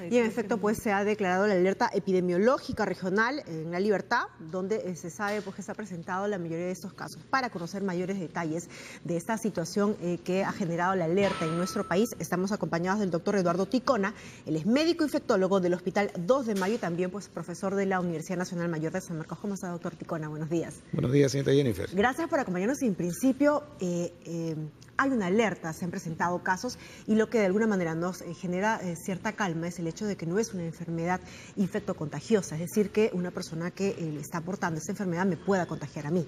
Y en efecto, pues se ha declarado la alerta epidemiológica regional en La Libertad, donde eh, se sabe pues, que se ha presentado la mayoría de estos casos. Para conocer mayores detalles de esta situación eh, que ha generado la alerta en nuestro país, estamos acompañados del doctor Eduardo Ticona, él es médico infectólogo del Hospital 2 de Mayo y también pues, profesor de la Universidad Nacional Mayor de San Marcos. ¿Cómo está, doctor Ticona? Buenos días. Buenos días, señorita Jennifer. Gracias por acompañarnos. En principio, eh, hay una alerta, se han presentado casos y lo que de alguna manera nos genera cierta calma es el hecho de que no es una enfermedad infectocontagiosa, es decir, que una persona que eh, está portando esta enfermedad me pueda contagiar a mí.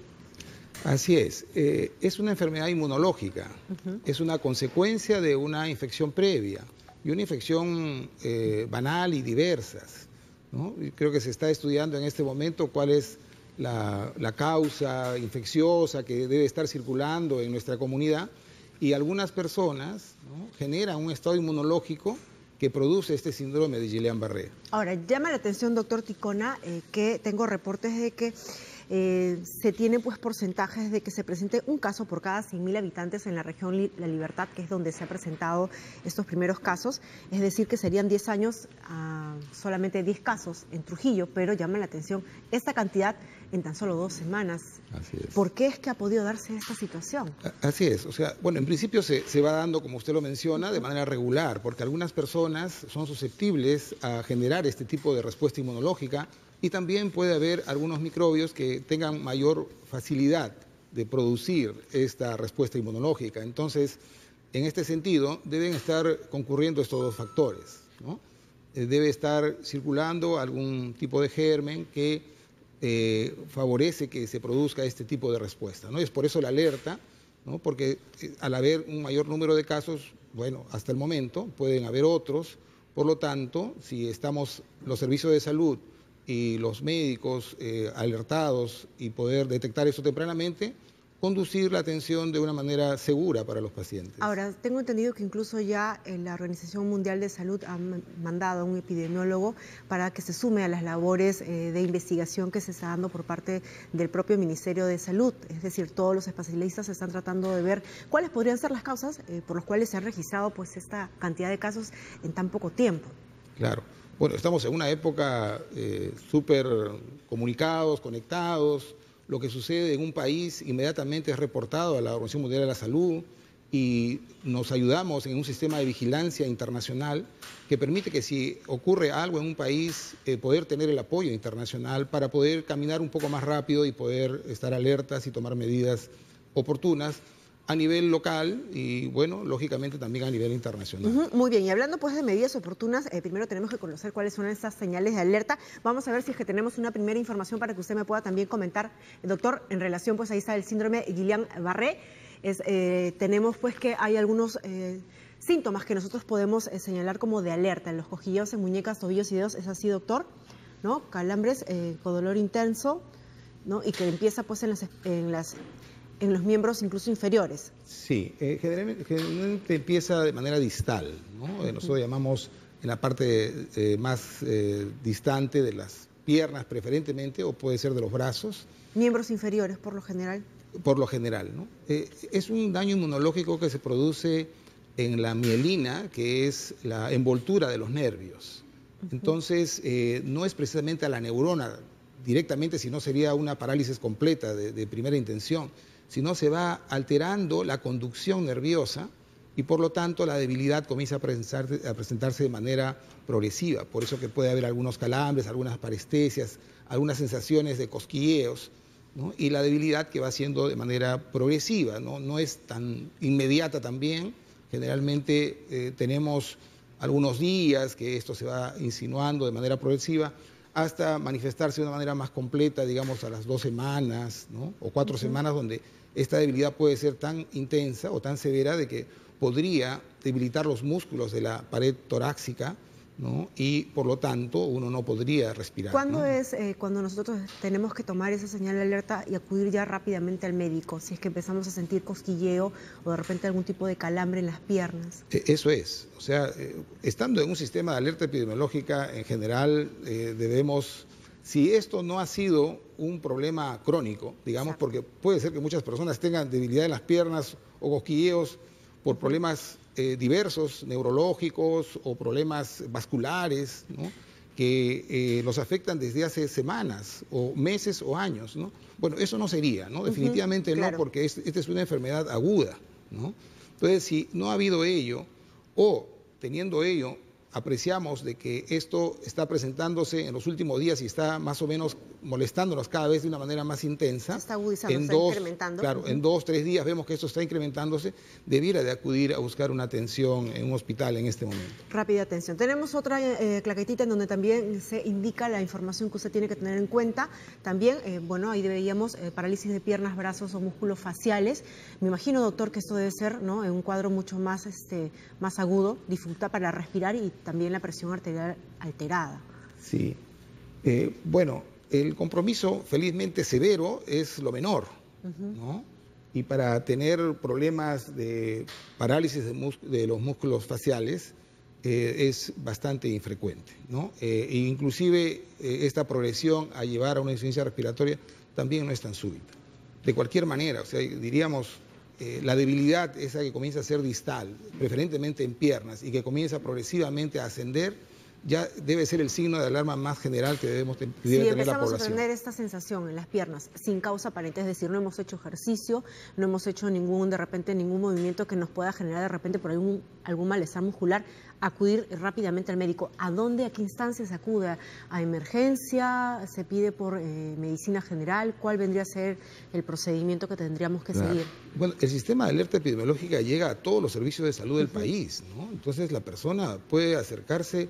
Así es, eh, es una enfermedad inmunológica, es una consecuencia de una infección previa y una infección eh, banal y diversas. creo que se está estudiando en este momento cuál es la, causa infecciosa que debe estar circulando en nuestra comunidad y algunas personas generan un estado inmunológico que produce este síndrome de Guillain-Barré. Ahora, llama la atención, doctor Ticona, eh, que tengo reportes de que eh, se tienen pues porcentajes de que se presente un caso por cada 100.000 habitantes en la región La Libertad, que es donde se han presentado estos primeros casos. Es decir, que serían 10 años, a solamente 10 casos en Trujillo, pero llama la atención esta cantidad en tan solo dos semanas. Así es. ¿Por qué es que ha podido darse esta situación? Así es, o sea, bueno, en principio se, se va dando, como usted lo menciona, de manera regular, porque algunas personas son susceptibles a generar este tipo de respuesta inmunológica y también puede haber algunos microbios que tengan mayor facilidad de producir esta respuesta inmunológica. Entonces, en este sentido, deben estar concurriendo estos dos factores. Eh, debe estar circulando algún tipo de germen que eh, favorece que se produzca este tipo de respuesta. ¿no? Es por eso la alerta, ¿no? porque eh, al haber un mayor número de casos, bueno, hasta el momento pueden haber otros, por lo tanto, si estamos los servicios de salud y los médicos eh, alertados y poder detectar eso tempranamente, conducir la atención de una manera segura para los pacientes. Ahora, tengo entendido que incluso ya eh, la Organización Mundial de Salud ha mandado a un epidemiólogo para que se sume a las labores eh, de investigación que se está dando por parte del propio Ministerio de Salud. Es decir, todos los especialistas están tratando de ver cuáles podrían ser las causas por las cuales se ha registrado pues, esta cantidad de casos en tan poco tiempo. Claro. Bueno, estamos en una época eh, súper comunicados, conectados. Lo que sucede en un país inmediatamente es reportado a la Organización Mundial de la Salud y nos ayudamos en un sistema de vigilancia internacional que permite que si ocurre algo en un país, eh, poder tener el apoyo internacional para poder caminar un poco más rápido y poder estar alertas y tomar medidas oportunas a nivel local y, bueno, lógicamente también a nivel internacional. muy bien, y hablando pues de medidas oportunas, eh, primero tenemos que conocer cuáles son esas señales de alerta. Vamos a ver si es que tenemos una primera información para que usted me pueda también comentar, doctor, en relación, pues ahí está el síndrome Guillain-Barré. Eh, tenemos pues que hay algunos... Eh, síntomas que nosotros podemos señalar como de alerta en los cojilleos, en muñecas, tobillos y dedos, ¿es así, doctor? ¿No? Calambres con dolor intenso, ¿no? Y que empieza pues en las, en las en los miembros incluso inferiores. Sí, eh, generalmente, empieza de manera distal, ¿no? Eh, nosotros llamamos en la parte eh, más distante de las piernas preferentemente, o puede ser de los brazos. Miembros inferiores por lo general. Por lo general, ¿no? es un daño inmunológico que se produce en la mielina, que es la envoltura de los nervios. Entonces, no es precisamente a la neurona directamente, sino sería una parálisis completa de primera intención sino se va alterando la conducción nerviosa y por lo tanto la debilidad comienza a presentarse, de manera progresiva. Por eso que puede haber algunos calambres, algunas parestesias, algunas sensaciones de cosquilleos, y la debilidad que va siendo de manera progresiva, no, no es tan inmediata también. Generalmente eh, tenemos algunos días que esto se va insinuando de manera progresiva hasta manifestarse de una manera más completa, digamos, a las dos semanas o cuatro semanas, donde esta debilidad puede ser tan intensa o tan severa de que podría debilitar los músculos de la pared torácica y por lo tanto uno no podría respirar. ¿Cuándo es eh, cuando nosotros tenemos que tomar esa señal de alerta y acudir ya rápidamente al médico? Si es que empezamos a sentir cosquilleo o de repente algún tipo de calambre en las piernas. E, eso es, o sea, eh, estando en un sistema de alerta epidemiológica en general eh, debemos, si esto no ha sido un problema crónico, digamos, porque puede ser que muchas personas tengan debilidad en las piernas o cosquilleos por problemas eh, diversos, neurológicos o problemas vasculares, ¿no? que eh, los afectan desde hace semanas o meses o años, ¿no? Bueno, eso no sería, ¿no? Definitivamente no, porque esta es una enfermedad aguda, ¿no? Entonces, si no ha habido ello, o teniendo ello, apreciamos de que esto está presentándose en los últimos días y está más o menos molestándonos cada vez de una manera más intensa. está agudizando, está incrementando. Claro, en dos, tres días vemos que esto está incrementándose, debiera de acudir a buscar una atención en un hospital en este momento. Rápida atención. Tenemos otra eh, claquetita en donde también se indica la información que usted tiene que tener en cuenta. También, eh, bueno, ahí veíamos eh, parálisis de piernas, brazos o músculos faciales. Me imagino, doctor, que esto debe ser ¿no? en un cuadro mucho más, este, más agudo, dificultad para respirar y también la presión arterial alterada. Sí. Eh, bueno, el compromiso felizmente severo es lo menor, ¿no? Y para tener problemas de parálisis de, los músculos faciales eh, es bastante infrecuente, ¿no? Eh, e inclusive esta progresión a llevar a una insuficiencia respiratoria también no es tan súbita. De cualquier manera, o sea, diríamos, eh, la debilidad esa que comienza a ser distal, preferentemente en piernas, y que comienza progresivamente a ascender, ya debe ser el signo de alarma más general que debemos tener la población. Si empezamos a tener esta sensación en las piernas sin causa aparente, es decir, no hemos hecho ejercicio, no hemos hecho ningún, de repente, ningún movimiento que nos pueda generar de repente por algún, algún malestar muscular, acudir rápidamente al médico. ¿A dónde, a qué instancia se acude? ¿A emergencia? ¿Se pide por eh, medicina general? ¿Cuál vendría a ser el procedimiento que tendríamos que seguir? Bueno, el sistema de alerta epidemiológica llega a todos los servicios de salud del país, ¿no? Entonces la persona puede acercarse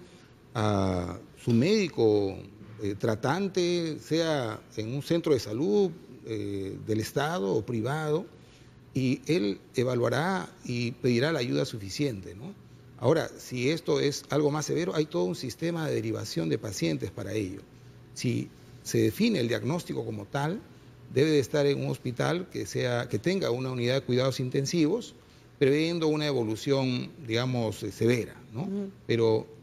a su médico eh, tratante, sea en un centro de salud eh, del Estado o privado, y él evaluará y pedirá la ayuda suficiente, ¿no? Ahora, si esto es algo más severo, hay todo un sistema de derivación de pacientes para ello. Si se define el diagnóstico como tal, debe de estar en un hospital que, sea, que tenga una unidad de cuidados intensivos, previendo una evolución, digamos, eh, severa. ¿no? Pero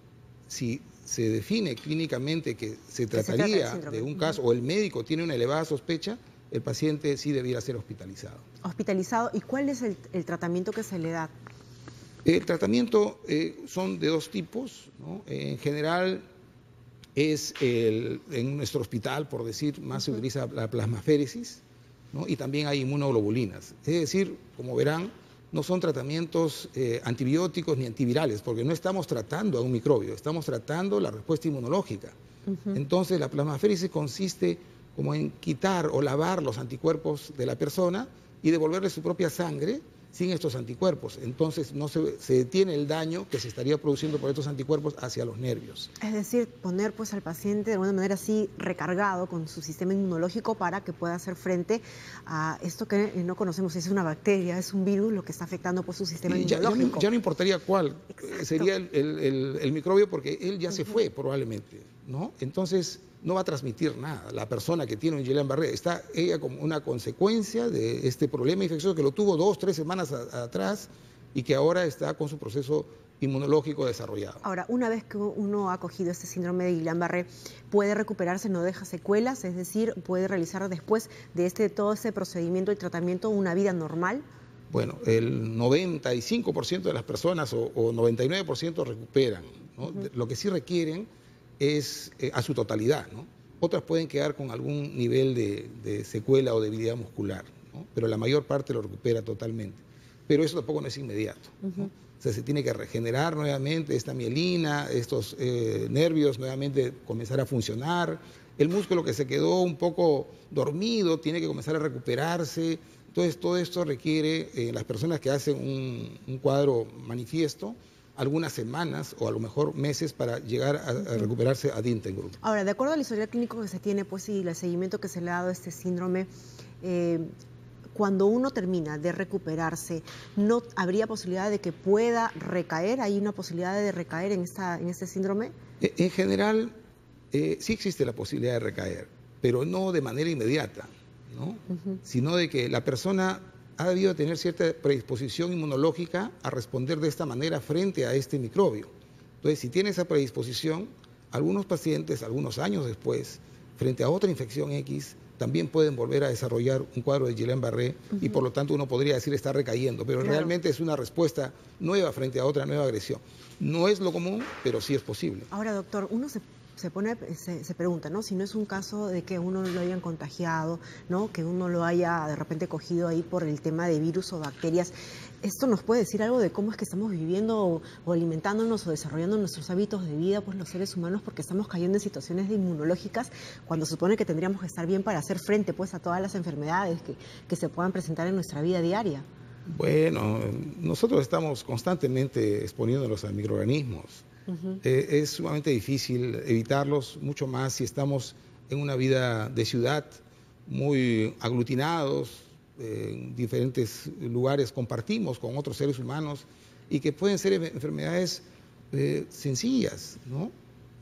si se define clínicamente que se trataría de un caso, o el médico tiene una elevada sospecha, el paciente sí debiera ser hospitalizado. Hospitalizado. ¿Y cuál es el, tratamiento que se le da? El tratamiento eh, son de dos tipos. En general, es el, en nuestro hospital, por decir, más se utiliza la plasmaféresis y también hay inmunoglobulinas. Es decir, como verán, no son tratamientos eh, antibióticos ni antivirales, porque no estamos tratando a un microbio, estamos tratando la respuesta inmunológica. Entonces, la plasmaféresis consiste como en quitar o lavar los anticuerpos de la persona y devolverle su propia sangre sin estos anticuerpos. Entonces no se, detiene el daño que se estaría produciendo por estos anticuerpos hacia los nervios. Es decir, poner pues al paciente de alguna manera así recargado con su sistema inmunológico para que pueda hacer frente a esto que no conocemos, es una bacteria, es un virus lo que está afectando por su sistema inmunológico. Ya, no, importaría cuál sería el, microbio porque él ya se fue probablemente, ¿no? Entonces no va a transmitir nada. La persona que tiene un Guillain-Barré está ella como una consecuencia de este problema infeccioso que lo tuvo dos, tres semanas atrás y que ahora está con su proceso inmunológico desarrollado. Ahora, una vez que uno ha cogido este síndrome de Guillain-Barré, ¿puede recuperarse, no deja secuelas? Es decir, ¿puede realizar después de este, todo ese procedimiento y tratamiento una vida normal? Bueno, el 95% de las personas o, 99% recuperan. Lo que sí requieren es eh, a su totalidad, ¿no? Otras pueden quedar con algún nivel de, secuela o debilidad muscular, ¿no? pero la mayor parte lo recupera totalmente. Pero eso tampoco no es inmediato. O sea, se tiene que regenerar nuevamente esta mielina, estos eh, nervios nuevamente comenzar a funcionar. El músculo que se quedó un poco dormido tiene que comenzar a recuperarse. Entonces, todo esto requiere, eh, las personas que hacen un cuadro manifiesto, algunas semanas o a lo mejor meses para llegar a, recuperarse a Dinten Ahora, de acuerdo al historial clínico que se tiene, pues y el seguimiento que se le ha dado a este síndrome, eh, cuando uno termina de recuperarse, ¿no habría posibilidad de que pueda recaer? ¿Hay una posibilidad de recaer en, esta, en este síndrome? E, en general, eh, sí existe la posibilidad de recaer, pero no de manera inmediata, ¿no? sino de que la persona ha debido tener cierta predisposición inmunológica a responder de esta manera frente a este microbio. Entonces, si tiene esa predisposición, algunos pacientes, algunos años después, frente a otra infección X, también pueden volver a desarrollar un cuadro de Guillain-Barré y por lo tanto uno podría decir está recayendo, pero realmente es una respuesta nueva frente a otra nueva agresión. No es lo común, pero sí es posible. Ahora, doctor, uno se se pone, se, pregunta, ¿no? Si no es un caso de que uno lo hayan contagiado, ¿no? Que uno lo haya de repente cogido ahí por el tema de virus o bacterias. ¿Esto nos puede decir algo de cómo es que estamos viviendo o, alimentándonos o desarrollando nuestros hábitos de vida, pues los seres humanos, porque estamos cayendo en situaciones inmunológicas cuando se supone que tendríamos que estar bien para hacer frente, pues, a todas las enfermedades que, que se puedan presentar en nuestra vida diaria? Bueno, nosotros estamos constantemente exponiéndonos a microorganismos eh, es sumamente difícil evitarlos, mucho más si estamos en una vida de ciudad muy aglutinados, en diferentes lugares compartimos con otros seres humanos y que pueden ser enfermedades eh, sencillas, ¿no?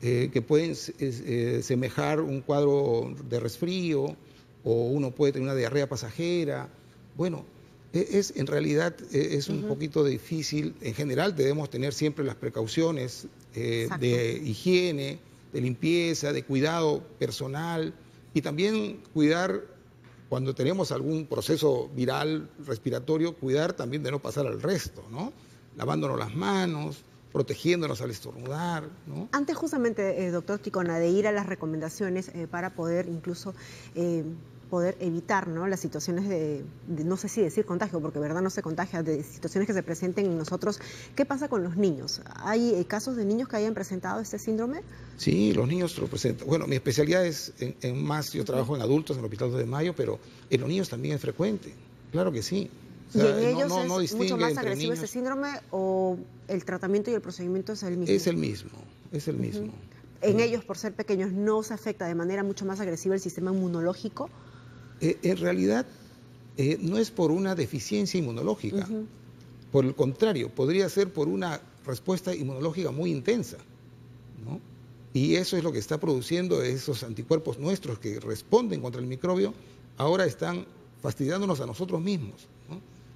Eh, que pueden semejar un cuadro de resfrío o uno puede tener una diarrea pasajera. Bueno, es, en realidad e, es un poquito difícil. En general debemos tener siempre las precauciones eh, de higiene, de limpieza, de cuidado personal y también cuidar cuando tenemos algún proceso viral respiratorio, cuidar también de no pasar al resto, ¿no? Lavándonos las manos, protegiéndonos al estornudar. ¿no? Antes justamente, eh, doctor Ticona, de ir a las recomendaciones eh, para poder incluso poder evitar ¿no? las situaciones de, no sé si decir contagio, porque verdad no se contagia, de situaciones que se presenten en nosotros. ¿Qué pasa con los niños? ¿Hay eh, casos de niños que hayan presentado este síndrome? Sí, los niños lo presentan. Bueno, mi especialidad es en, más, yo trabajo en adultos en el Hospital de Mayo, pero en los niños también es frecuente. Claro que sí. ¿Y en ellos es mucho más agresivo este síndrome o el tratamiento y el procedimiento es el mismo? Es el mismo, es el mismo. En ellos, por ser pequeños, no se afecta de manera mucho más agresiva el sistema inmunológico. Eh, en realidad eh, no es por una deficiencia inmunológica. Por el contrario, podría ser por una respuesta inmunológica muy intensa. Y eso es lo que está produciendo esos anticuerpos nuestros que responden contra el microbio, ahora están fastidiándonos a nosotros mismos.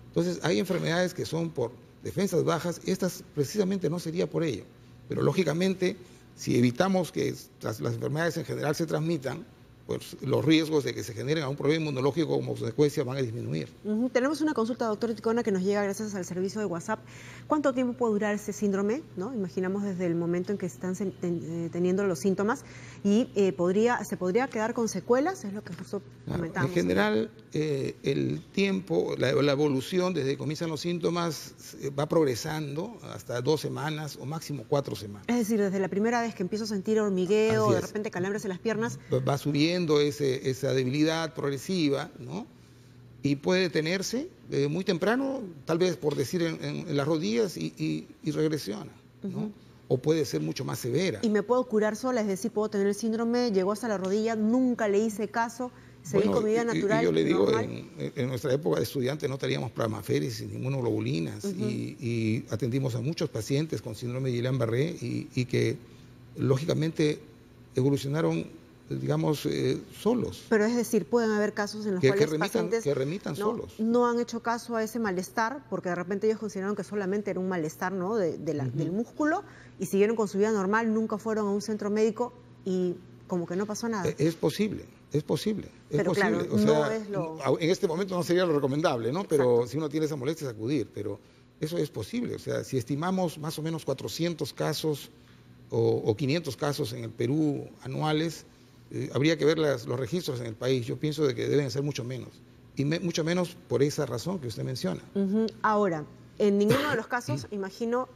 Entonces, hay enfermedades que son por defensas bajas, estas precisamente no sería por ello. Pero lógicamente, si evitamos que las enfermedades en general se transmitan, pues los riesgos de que se generen a un problema inmunológico como consecuencia van a disminuir. Tenemos una consulta, doctor Ticona, que nos llega gracias al servicio de WhatsApp. ¿Cuánto tiempo puede durar ese síndrome? ¿No? Imaginamos desde el momento en que están eh, teniendo los síntomas y eh, podría, se podría quedar con secuelas, es lo que justo comentábamos. En general, eh, el tiempo, la, evolución desde que comienzan los síntomas va progresando hasta dos semanas o máximo cuatro semanas. Es decir, desde la primera vez que empiezo a sentir hormigueo, de repente calambres en las piernas. Va subiendo esa debilidad progresiva, ¿no? Y puede detenerse eh, muy temprano, tal vez por decir en, las rodillas, y, regresiona, ¿no? O puede ser mucho más severa. ¿Y me puedo curar sola? Es decir, puedo tener el síndrome, llegó hasta la rodilla, nunca le hice caso, seguí con mi vida natural. yo le digo, en, nuestra época de estudiante no teníamos plamaferis ni inmunoglobulinas y, y, atendimos a muchos pacientes con síndrome de Guillain-Barré y, y que lógicamente evolucionaron digamos, eh, solos. Pero es decir, pueden haber casos en los cuales remitan, pacientes que remitan no, solos. no han hecho caso a ese malestar, porque de repente ellos consideraron que solamente era un malestar ¿no? de, del músculo y siguieron con su vida normal, nunca fueron a un centro médico y como que no pasó nada. E, es posible, es posible. Es pero posible. Claro, no es lo... En este momento no sería lo recomendable, ¿no? Pero si uno tiene esa molestia, es acudir. Pero eso es posible. O sea, si estimamos más o menos 400 casos o, o 500 casos en el Perú anuales, eh, habría que ver los registros en el país. Yo pienso de que deben ser mucho menos. Y mucho menos por esa razón que usted menciona. Ahora, en ninguno de los casos, imagino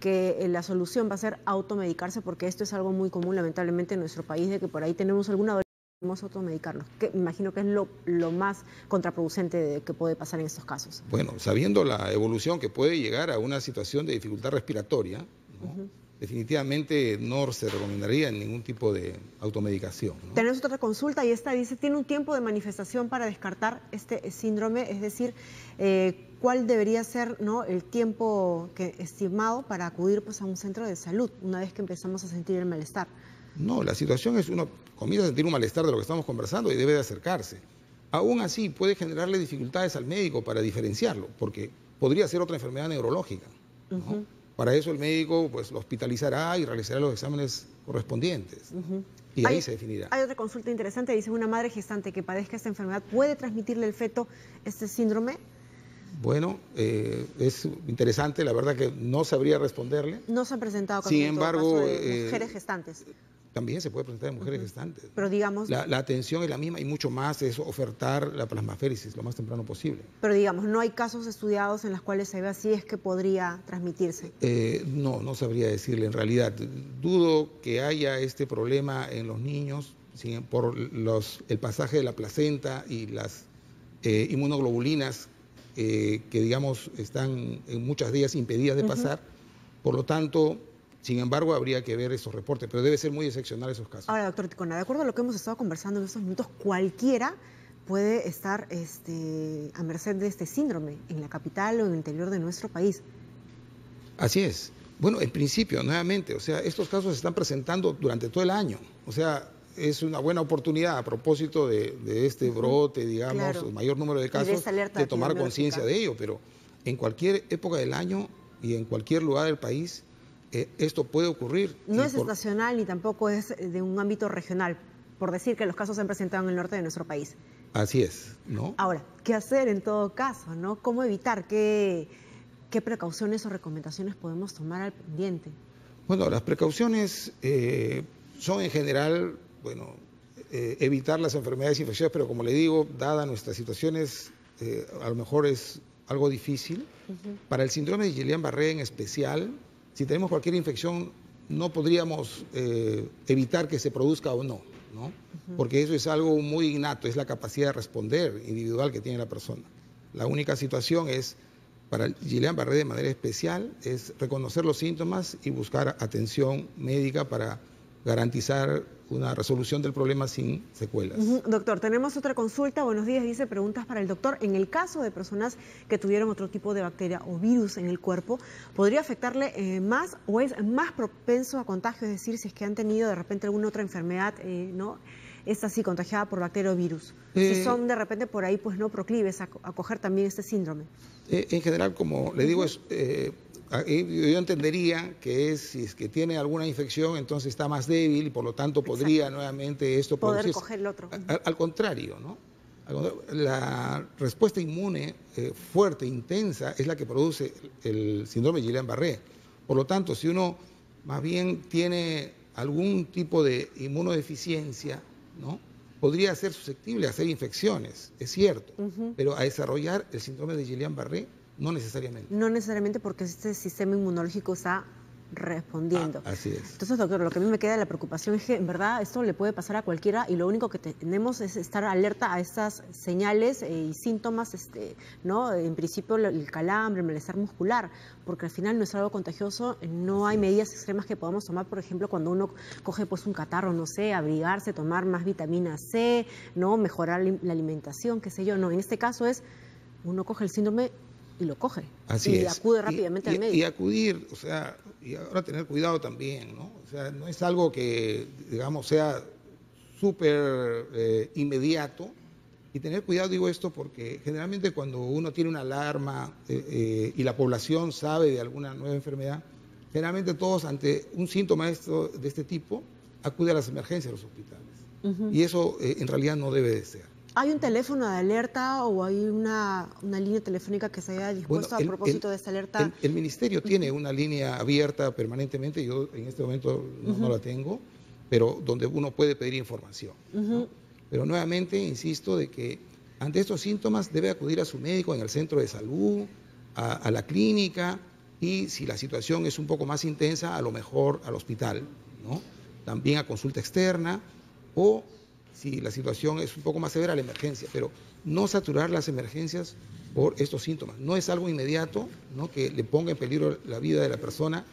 que eh, la solución va a ser automedicarse, porque esto es algo muy común, lamentablemente, en nuestro país, de que por ahí tenemos alguna dolencia y podemos automedicarnos. Que imagino que es lo, más contraproducente que puede pasar en estos casos. Bueno, sabiendo la evolución que puede llegar a una situación de dificultad respiratoria, ¿no? Definitivamente no se recomendaría ningún tipo de automedicación. Tenemos otra consulta y esta dice, ¿tiene un tiempo de manifestación para descartar este síndrome? Es decir, eh, ¿cuál debería ser ¿no? el tiempo que, estimado para acudir pues, a un centro de salud una vez que empezamos a sentir el malestar? No, la situación es uno comienza a sentir un malestar de lo que estamos conversando y debe de acercarse. Aún así puede generarle dificultades al médico para diferenciarlo, porque podría ser otra enfermedad neurológica. Para eso el médico pues, lo hospitalizará y realizará los exámenes correspondientes. Y ahí se definirá. Hay otra consulta interesante, dice una madre gestante que padezca esta enfermedad, ¿puede transmitirle al feto este síndrome? Bueno, eh, es interesante, la verdad que no sabría responderle. No se han presentado casos Sin embargo, de mujeres eh, gestantes también se puede presentar en mujeres gestantes. Pero digamos... La, atención es la misma y mucho más es ofertar la plasmaféresis lo más temprano posible. Pero digamos, ¿no hay casos estudiados en los cuales se ve si es que podría transmitirse? Eh, no, no sabría decirle en realidad. Dudo que haya este problema en los niños por los, el pasaje de la placenta y las eh, inmunoglobulinas eh, que digamos están en muchas de ellas impedidas de pasar. Por lo tanto, sin embargo, habría que ver esos reportes, pero debe ser muy excepcional esos casos. Ahora, doctor Ticona, de acuerdo a lo que hemos estado conversando en estos minutos, cualquiera puede estar este, a merced de este síndrome en la capital o en el interior de nuestro país. Así es. Bueno, en principio, nuevamente, o sea, estos casos se están presentando durante todo el año. O sea, es una buena oportunidad a propósito de, este brote, digamos, el mayor número de casos, de tomar conciencia de ello. Pero en cualquier época del año y en cualquier lugar del país, eh, esto puede ocurrir. No es estacional ni tampoco es de un ámbito regional, por decir que los casos se han presentado en el norte de nuestro país. Así es, ¿no? Ahora, ¿qué hacer en todo caso, no? ¿Cómo evitar? ¿Qué, qué precauciones o recomendaciones podemos tomar al pendiente? Bueno, las precauciones eh, son en general, bueno, eh, evitar las enfermedades infecciosas, pero como le digo, dada nuestras situaciones, a lo mejor es algo difícil. Para el síndrome de Guillain-Barré en especial, si tenemos cualquier infección, no podríamos eh, evitar que se produzca o no, ¿no? Porque eso es algo muy innato, es la capacidad de responder individual que tiene la persona. La única situación es, para Gillian Barré de manera especial, es reconocer los síntomas y buscar atención médica para garantizar una resolución del problema sin secuelas. Doctor, tenemos otra consulta. Buenos días, dice preguntas para el doctor. En el caso de personas que tuvieron otro tipo de bacteria o virus en el cuerpo, ¿podría afectarle eh, más o es más propenso a contagio? Es decir, si es que han tenido de repente alguna otra enfermedad, eh, ¿no? Es así, contagiada por bacteria o virus. si eh, son de repente por ahí, pues no proclives a, a coger también este síndrome. en general, como le digo, es yo entendería que es, si es que tiene alguna infección, entonces está más débil y por lo tanto podría nuevamente esto poder coger el otro. Al, contrario, ¿no? La respuesta inmune eh, fuerte, intensa, es la que produce el síndrome de Guillain-Barré. Por lo tanto, si uno más bien tiene algún tipo de inmunodeficiencia, ¿no? podría ser susceptible a hacer infecciones, es cierto, pero a desarrollar el síndrome de Guillain-Barré no necesariamente. No necesariamente porque este sistema inmunológico está respondiendo. Ah, así es. Entonces, doctor, lo que a mí me queda de la preocupación es que en verdad esto le puede pasar a cualquiera y lo único que tenemos es estar alerta a estas señales eh, y síntomas, este, ¿no? En principio el calambre, el malestar muscular, porque al final no es algo contagioso, no hay medidas extremas que podamos tomar, por ejemplo, cuando uno coge pues un catarro, no sé, abrigarse, tomar más vitamina C, ¿no? Mejorar la alimentación, qué sé yo, no, en este caso es uno coge el síndrome y lo coge. Así y acude rápidamente al médico. Y acudir, o sea, y ahora tener cuidado también, ¿no? O sea, no es algo que, digamos, sea súper eh, inmediato. Y tener cuidado, digo esto, porque generalmente cuando uno tiene una alarma eh, eh, y la población sabe de alguna nueva enfermedad, generalmente todos ante un síntoma de, de este tipo acuden a las emergencias de los hospitales. Y eso en realidad no debe de ser. ¿Hay un teléfono de alerta o hay una, línea telefónica que se haya dispuesto a propósito de esta alerta? El, Ministerio tiene una línea abierta permanentemente, yo en este momento no, la tengo, pero donde uno puede pedir información. Pero nuevamente insisto de que ante estos síntomas debe acudir a su médico en el centro de salud, a, la clínica y si la situación es un poco más intensa, a lo mejor al hospital, ¿no? También a consulta externa o si la situación es un poco más severa, la emergencia, pero no saturar las emergencias por estos síntomas. No es algo inmediato ¿no? que le ponga en peligro la vida de la persona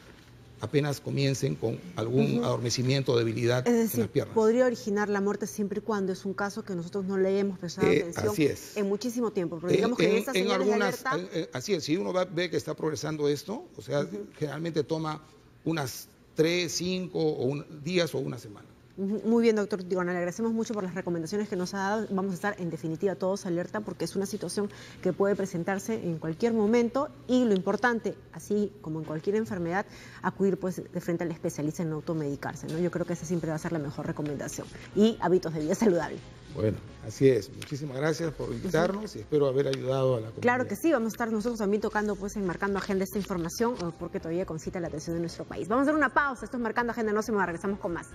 apenas comiencen con algún adormecimiento o debilidad en las piernas. Podría originar la muerte siempre y cuando es un caso que nosotros no le hemos prestado eh, atención en muchísimo tiempo. Pero digamos que en, algunas, eh, así es, si uno ve que está progresando esto, o sea, generalmente toma unas tres, cinco o días o una semana. Muy bien, doctor Tigona, le agradecemos mucho por las recomendaciones que nos ha dado. Vamos a estar en definitiva todos alerta porque es una situación que puede presentarse en cualquier momento y lo importante, así como en cualquier enfermedad, acudir pues de frente al especialista en automedicarse. ¿no? Yo creo que esa siempre va a ser la mejor recomendación. Y hábitos de vida saludable. Bueno, así es. Muchísimas gracias por invitarnos y espero haber ayudado a la comunidad. Claro que sí, vamos a estar nosotros también tocando, pues, enmarcando agenda esta información, porque todavía concita la atención de nuestro país. Vamos a dar una pausa, esto es Marcando Agenda, no se me va, regresamos con más.